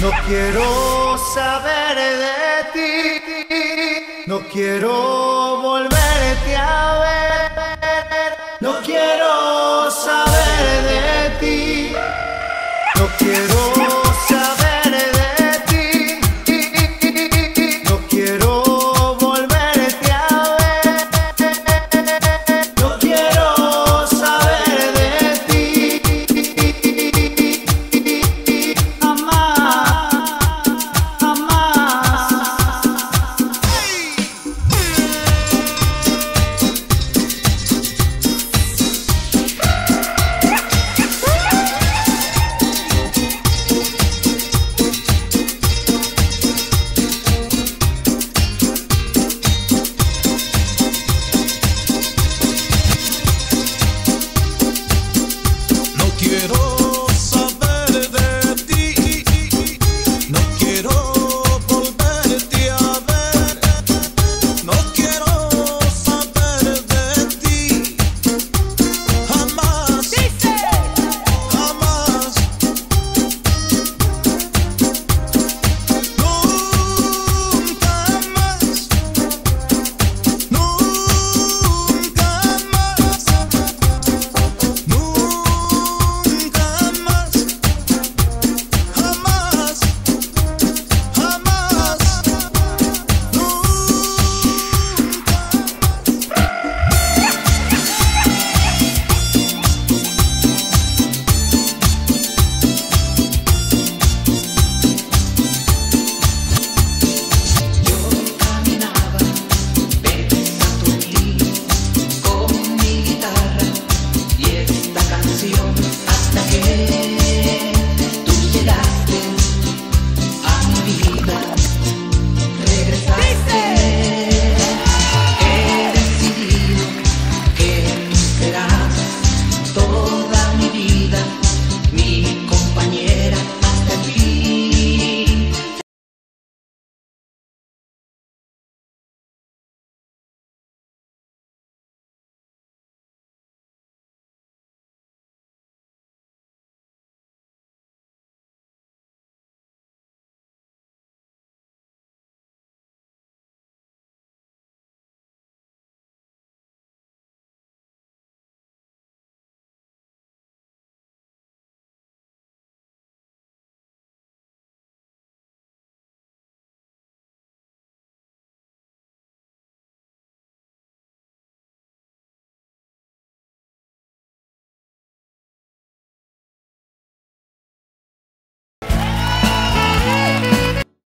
No quiero saber de ti, no quiero volverte a ver, no quiero saber de ti, no quiero